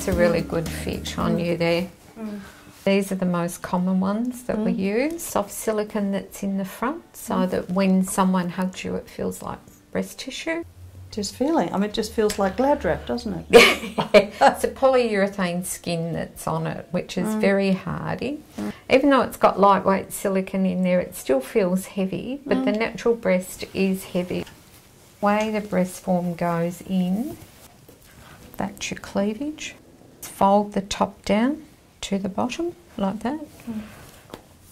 that's a really good fit on you there. Mm. These are the most common ones that we mm. use. Soft silicone that's in the front so mm. that when someone hugs you, it feels like breast tissue. Just feeling. I mean, it just feels like glad wrap, doesn't it? it's a polyurethane skin that's on it, which is very hardy. Even though it's got lightweight silicone in there, it still feels heavy, but the natural breast is heavy. Way the breast form goes in, that's your cleavage. Fold the top down to the bottom like that.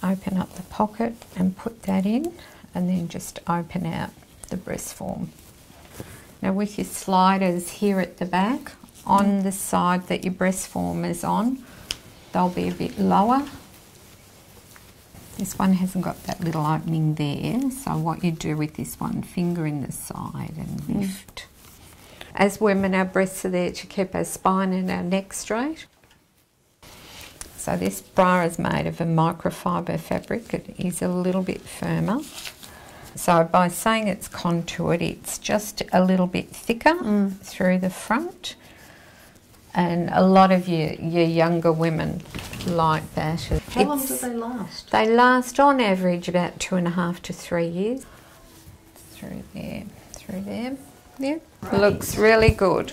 Open up the pocket and put that in, and then just open out the breast form. Now with your sliders here at the back, on mm. the side that your breast form is on, they'll be a bit lower. This one hasn't got that little opening there, so what you do with this one, finger in the side and mm. lift. As women, our breasts are there to keep our spine and our neck straight. So this bra is made of a microfiber fabric. It is a little bit firmer. So by saying it's contoured, it's just a little bit thicker mm. through the front. And a lot of your, your younger women like that. How long do they last? they last on average about two and a half to three years. Through there, through there. Yeah, looks really good.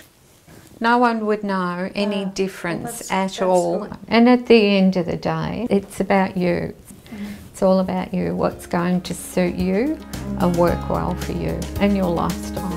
No one would know any difference Ah, that's- at all. And at the end of the day, it's about you. Mm-hmm. It's all about you, what's going to suit you and work well for you and your lifestyle.